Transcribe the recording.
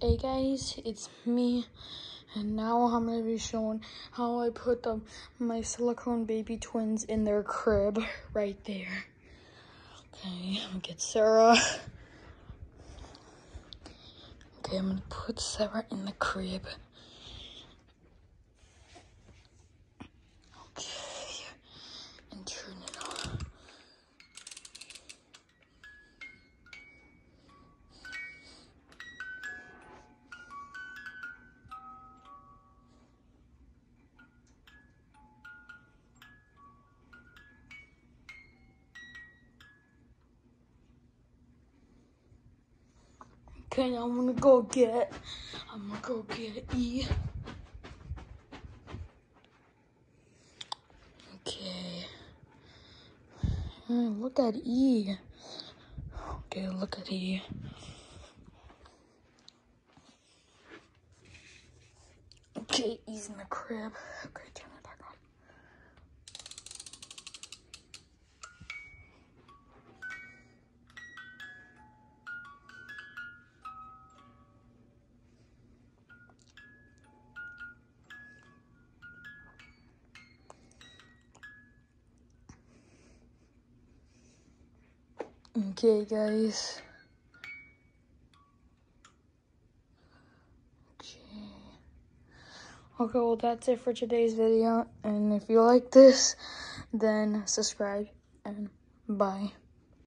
Hey guys, it's me, and now I'm gonna be showing how I put the, my silicone baby twins in their crib right there. Okay, I'm gonna get Sarah. Okay, I'm gonna put Sarah in the crib. Okay, I'm gonna go get, I'm gonna go get E. Okay. Hmm, look at E. Okay, look at E. Okay, E's in the crib. Okay, Okay, guys. Okay. Okay, well, that's it for today's video. And if you like this, then subscribe and bye.